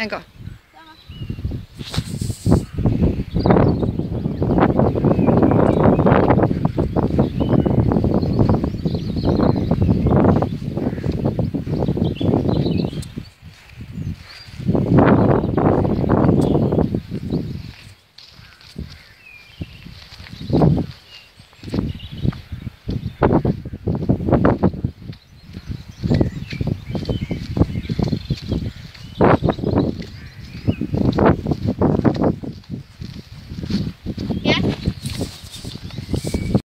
and go.